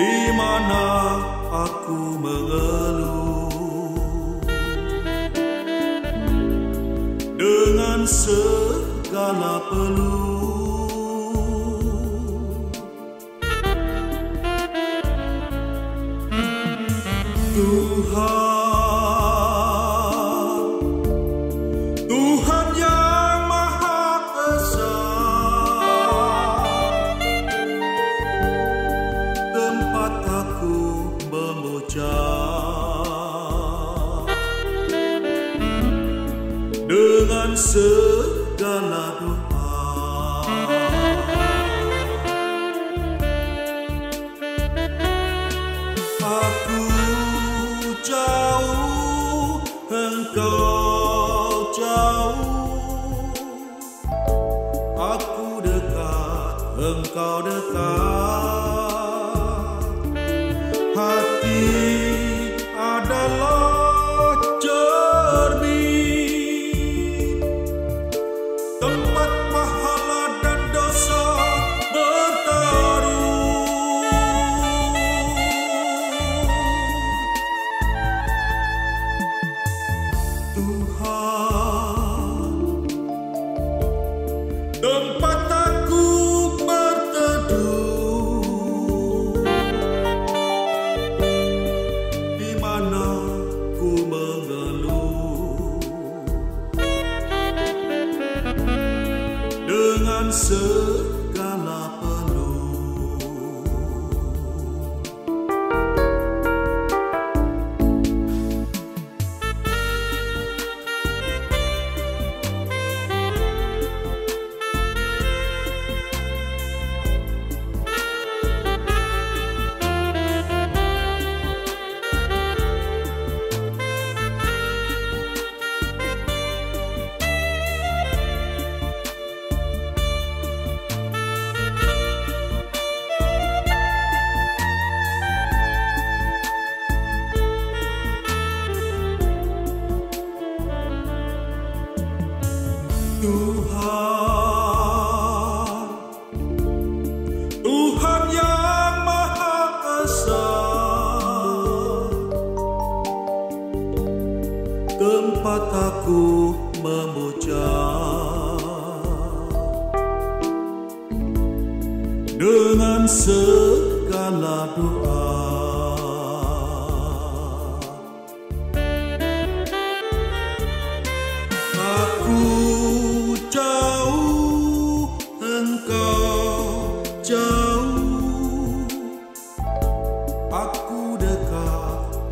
di mana aku mengeluh? Dengan segala peluh. Tuhan segala doa. Aku jauh, engkau jauh. Aku dekat, engkau dekat. Dengan Tuhan, Tuhan yang Maha Esa, tempat aku memuja. Dengan segala doa.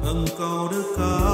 Dekat, engkau dekat.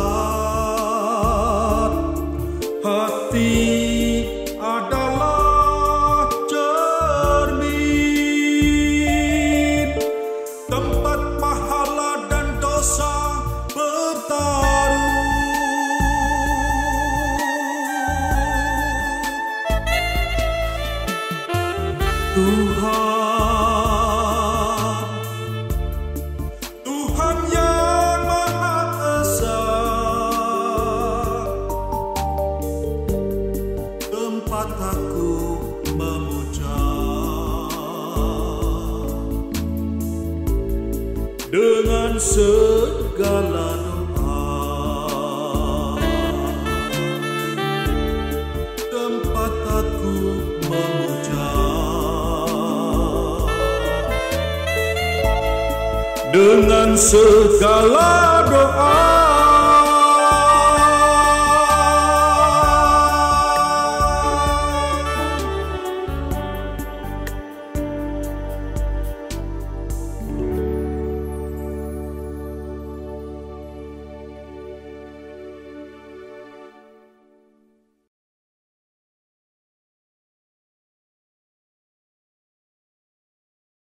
Dengan segala doa. Tempat aku memuja dengan segala doa.